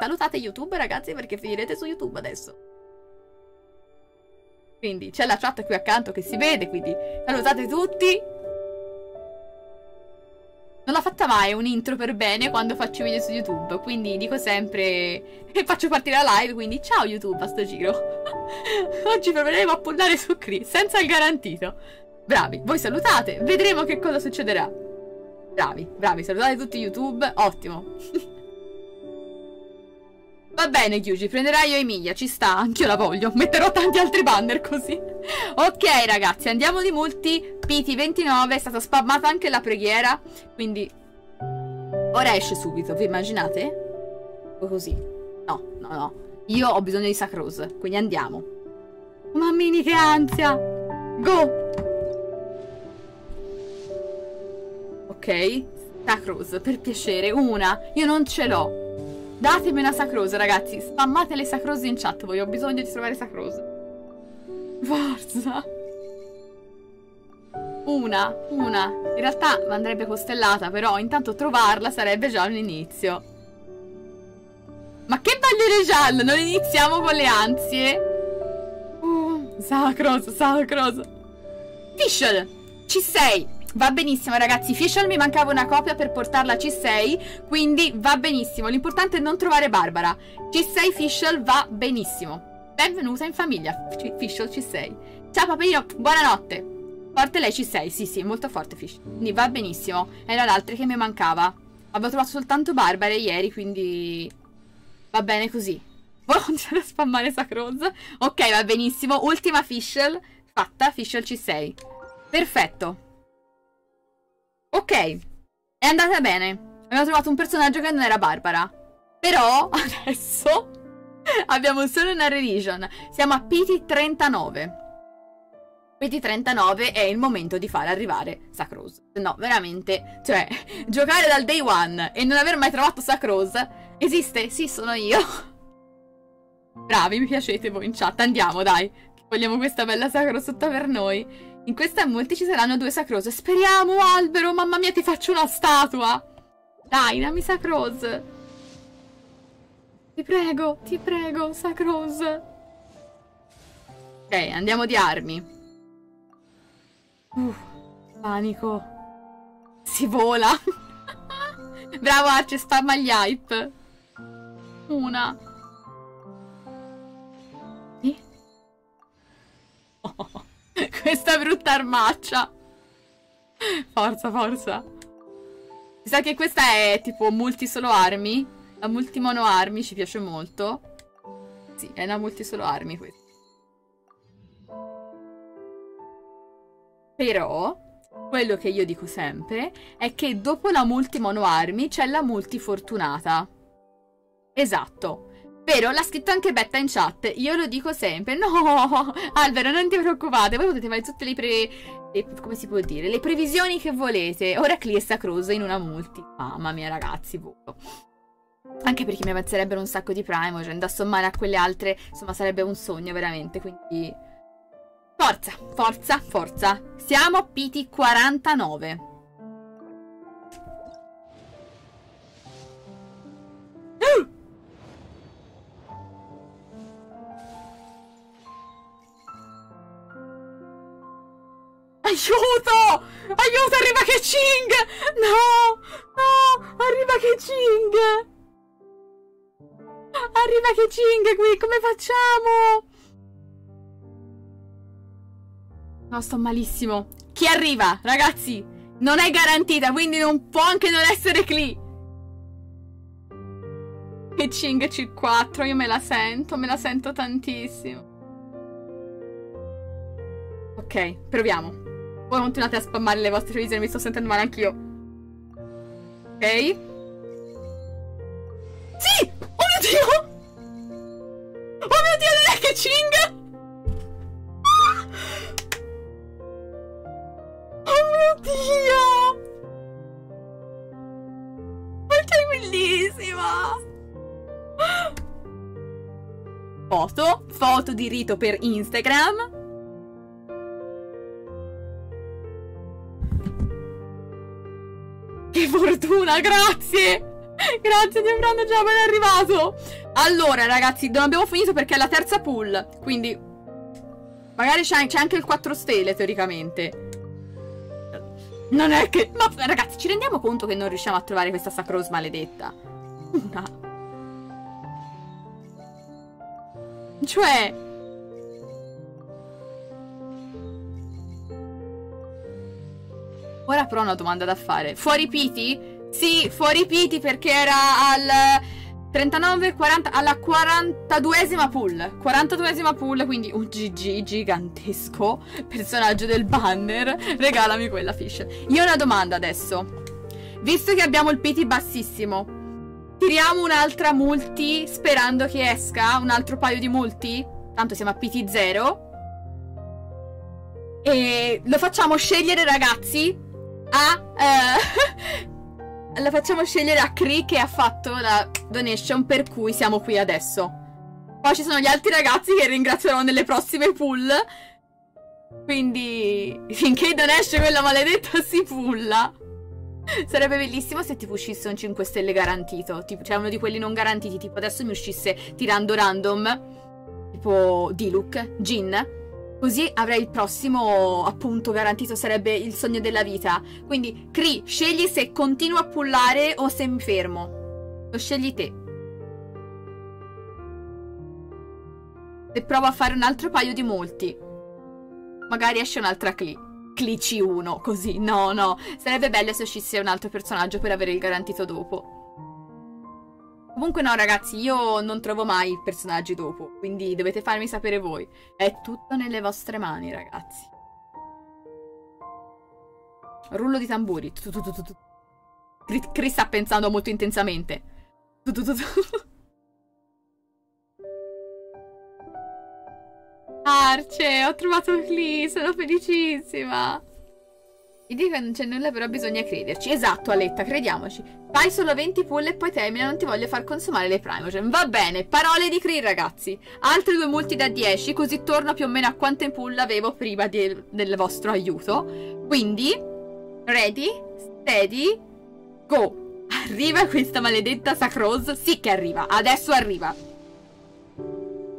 Salutate YouTube, ragazzi, perché finirete su YouTube adesso. Quindi c'è la chat qui accanto che si vede, quindi salutate tutti. Non l'ho fatta mai un intro per bene quando faccio video su YouTube, quindi dico sempre e faccio partire la live, quindi ciao YouTube a sto giro. Oggi proveremo a pullare su Chris, senza il garantito. Bravi, voi salutate, vedremo che cosa succederà. Bravi, bravi, salutate tutti YouTube, ottimo. Va bene, Kyuji, prenderai io Emilia, ci sta, anch'io la voglio. Metterò tanti altri banner così. Ok, ragazzi, andiamo di multi. PT29, è stata spammata anche la preghiera, quindi ora esce subito, vi immaginate? O così. No, no, no. Io ho bisogno di Sacrose, quindi andiamo. Mammini, che ansia! Go! Ok, Sacrose, per piacere, una. Io non ce l'ho. Datemi una sacrosa, ragazzi. Spammate le sacrose in chat. Voi ho bisogno di trovare sacrose. Forza. Una, una. In realtà andrebbe costellata, però intanto trovarla sarebbe già un inizio. Ma che bagliere giallo! Non iniziamo con le ansie. Uh, sacros, sacros. Fischl, ci sei. Va benissimo ragazzi, Fischl mi mancava una copia per portarla a C6, quindi va benissimo. L'importante è non trovare Barbara. C6 Fischl va benissimo. Benvenuta in famiglia, Fischl C6. Ciao papino, buonanotte. Forte lei C6, sì sì, molto forte Fischl. Quindi va benissimo. Era l'altra che mi mancava. Avevo trovato soltanto Barbara ieri, quindi... Va bene così. Vuoi continuare a spammare Sacroz? Ok, va benissimo. Ultima Fischl fatta, Fischl C6. Perfetto. Ok, è andata bene. Abbiamo trovato un personaggio che non era Barbara. Però adesso abbiamo solo una religion. Siamo a PT39. PT39 è il momento di far arrivare Sacrose. No, veramente, cioè, giocare dal day one e non aver mai trovato Sacrose esiste? Sì, sono io. Bravi, mi piacete voi in chat. Andiamo, dai. Vogliamo questa bella Sacrose tutta per noi. In questa multi ci saranno due sacrose. Speriamo, albero! Mamma mia, ti faccio una statua! Dai, dammi sacrose! Ti prego, ti prego, sacrose! Ok, andiamo di armi. Uh, panico. Si vola! Bravo Arce, spamma gli hype! Una. Sì? Questa brutta armaccia. Forza, forza. Mi sa che questa è tipo multi solo armi. La multi mono armi ci piace molto. Sì, è una multi solo armi questa. Però, quello che io dico sempre è che dopo la multi mono armi c'è la multi fortunata. Esatto. Vero, l'ha scritto anche Betta in chat. Io lo dico sempre. No, Albero, non ti preoccupate. Voi potete fare tutte le pre... Le, come si può dire? Le previsioni che volete. Ora Cliessa Cruz in una multi. Mamma mia, ragazzi, volo. Anche perché mi avanzerebbero un sacco di Primogen. Da sommare a quelle altre, insomma, sarebbe un sogno, veramente. Quindi... Forza, forza, forza. Siamo a PT49. Aiuto! Aiuto, arriva Keching! No! No! Arriva Keching! Arriva Keching qui, come facciamo? No, sto malissimo. Chi arriva? Ragazzi, non è garantita, quindi non può anche non essere Klee. Keching C4, io me la sento, me la sento tantissimo. Ok, proviamo. Voi continuate a spammare le vostre revisioni, mi sto sentendo male anch'io. Ok. Sì! Oh mio Dio! Oh mio Dio, non è che Ching! Oh mio Dio! Quanto è bellissima! Foto, foto di rito per Instagram. Fortuna, grazie! Grazie, Dio Brando, già ben arrivato. Allora, ragazzi, non abbiamo finito perché è la terza pool. Quindi, magari c'è anche il 4 stelle, teoricamente. Non è che... Ma, ragazzi, ci rendiamo conto che non riusciamo a trovare questa Sacros maledetta? Una. Cioè... Ora però ho una domanda da fare. Fuori Piti? Sì, fuori Piti perché era al 39, 40, alla 42esima pull. 42esima pull, quindi un GG gigantesco. Personaggio del banner. Regalami quella fish. Io ho una domanda adesso. Visto che abbiamo il Piti bassissimo, tiriamo un'altra multi sperando che esca un altro paio di multi? Tanto siamo a PT 0. E lo facciamo scegliere, ragazzi, a... Eh, la facciamo scegliere a Cree che ha fatto la donation per cui siamo qui adesso. Poi ci sono gli altri ragazzi che ringrazierò nelle prossime pull. Quindi finché i donation quella maledetta si pulla. Sarebbe bellissimo se tipo uscisse un 5 stelle garantito. Tipo, cioè uno di quelli non garantiti. Tipo adesso mi uscisse tirando random. Tipo Diluc, Jin Così avrei il prossimo, appunto, garantito sarebbe il sogno della vita. Quindi, Cree, scegli se continuo a pullare o se mi fermo. Lo scegli te. Se provo a fare un altro paio di molti. Magari esce un'altra Clee. Clee C1, così. No, no. Sarebbe bello se uscisse un altro personaggio per avere il garantito dopo. Comunque no ragazzi, io non trovo mai personaggi dopo, quindi dovete farmi sapere voi. È tutto nelle vostre mani ragazzi. Rullo di tamburi. Chris sta pensando molto intensamente. Arce, ho trovato Clee, sono felicissima. Mi dico che non c'è nulla, però bisogna crederci. Esatto, Aletta, crediamoci. Fai solo 20 pull e poi termina, non ti voglio far consumare le Primogen. Va bene, parole di Cree, ragazzi. Altri due multi da 10, così torno più o meno a quante pull avevo prima di, del vostro aiuto. Quindi, ready, steady, go. Arriva questa maledetta Sacrose? Sì che arriva, adesso arriva.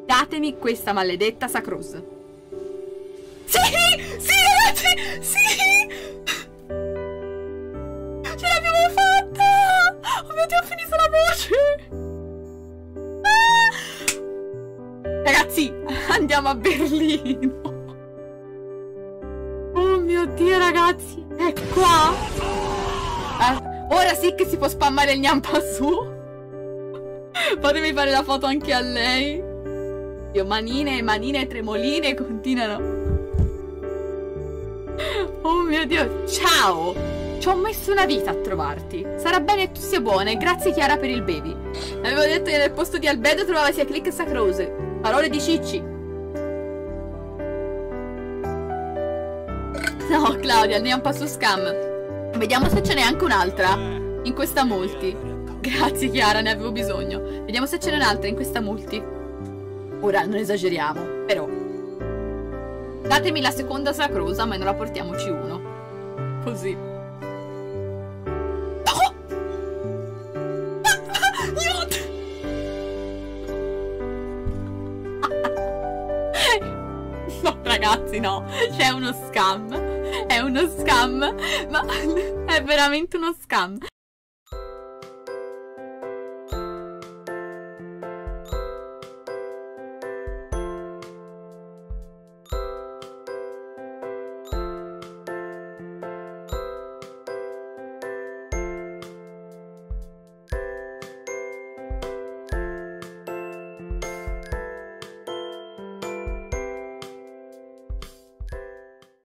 Datemi questa maledetta Sacrose. Sì! Sì, ragazzi! Sì! Oh mio Dio, ho finito la voce! Ah! Ragazzi, andiamo a Berlino! Oh mio Dio, ragazzi! È qua! Ah, ora sì che si può spammare il gnampa su! Fatemi fare la foto anche a lei! Dio, manine, manine, tremoline continuano. Oh mio Dio, ciao! Ci ho messo una vita a trovarti. Sarà bene che tu sia buona e grazie Chiara per il baby. Avevo detto che nel posto di Albedo trovava sia Click e Sacrose. Parole di Cicci. No, Claudia, ne un passo scam. Vediamo se ce n'è anche un'altra. In questa multi. Grazie Chiara, ne avevo bisogno. Vediamo se ce n'è un'altra in questa multi. Ora non esageriamo, però. Datemi la seconda sacrosa, ma non la portiamoci uno. Così. ragazzi, no. C'è uno scam. È uno scam. Ma è veramente uno scam.